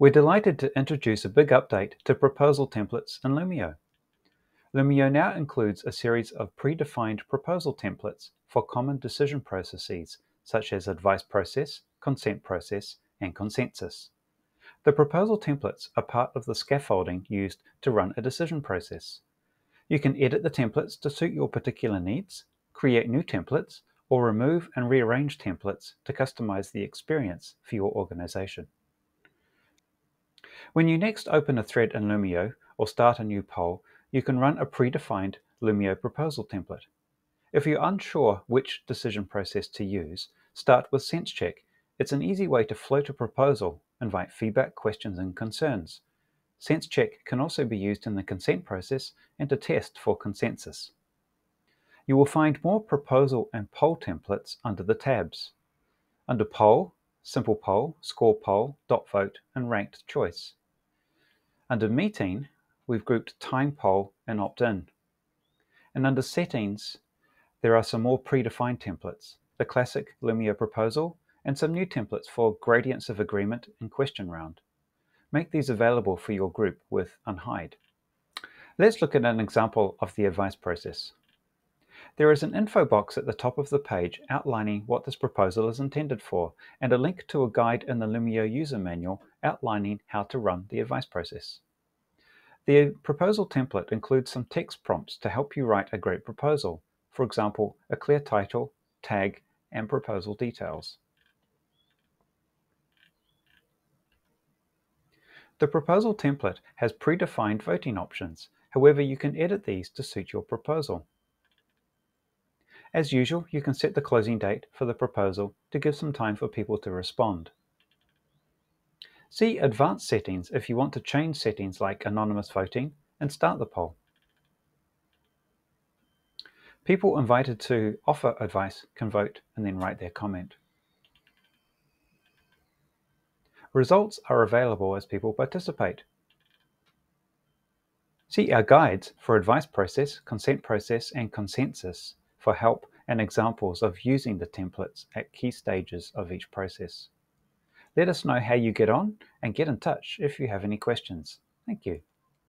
We're delighted to introduce a big update to proposal templates in Loomio. Loomio now includes a series of predefined proposal templates for common decision processes such as advice process, consent process, and consensus. The proposal templates are part of the scaffolding used to run a decision process. You can edit the templates to suit your particular needs, create new templates, or remove and rearrange templates to customize the experience for your organization. When you next open a thread in Loomio or start a new poll, you can run a predefined Loomio proposal template. If you're unsure which decision process to use, start with SenseCheck. It's an easy way to float a proposal, invite feedback, questions, and concerns. SenseCheck can also be used in the consent process and to test for consensus. You will find more proposal and poll templates under the tabs. Under Poll, Simple Poll, Score Poll, Dot Vote, and Ranked Choice. Under Meeting, we've grouped time poll and opt-in. And under settings, there are some more predefined templates, the classic Loomio proposal, and some new templates for gradients of agreement and question round. Make these available for your group with Unhide. Let's look at an example of the advice process. There is an info box at the top of the page outlining what this proposal is intended for, and a link to a guide in the Loomio user manual outlining how to run the advice process. The proposal template includes some text prompts to help you write a great proposal, for example, a clear title, tag, and proposal details. The proposal template has predefined voting options, however you can edit these to suit your proposal. As usual, you can set the closing date for the proposal to give some time for people to respond. See Advanced Settings if you want to change settings like anonymous voting and start the poll. People invited to offer advice can vote and then write their comment. Results are available as people participate. See our guides for advice process, consent process, and consensus for help and examples of using the templates at key stages of each process. Let us know how you get on and get in touch if you have any questions. Thank you.